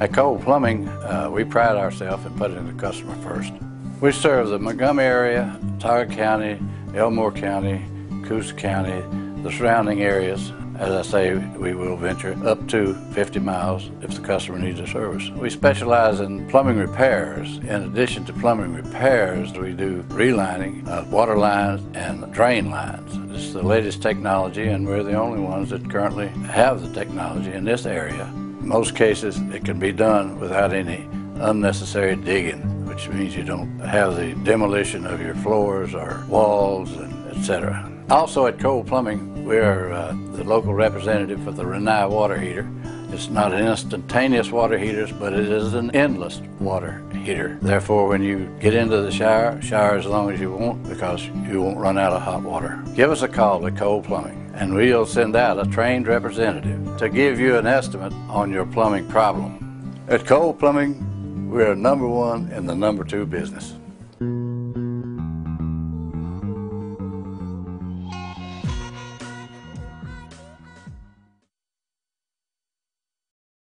At Cole Plumbing, uh, we pride ourselves in putting the customer first. We serve the Montgomery area, Tyler County, Elmore County, Coosa County, the surrounding areas. As I say, we will venture up to 50 miles if the customer needs a service. We specialize in plumbing repairs. In addition to plumbing repairs, we do relining of water lines and drain lines. Is the latest technology, and we're the only ones that currently have the technology in this area. Most cases, it can be done without any unnecessary digging, which means you don't have the demolition of your floors or walls and etc. Also at Cole Plumbing, we're uh, the local representative for the Rinnai water heater. It's not an instantaneous water heater, but it is an endless water heater. Therefore, when you get into the shower, shower as long as you want because you won't run out of hot water. Give us a call at Cole Plumbing and we'll send out a trained representative to give you an estimate on your plumbing problem. At Cole Plumbing, we're number one in the number two business.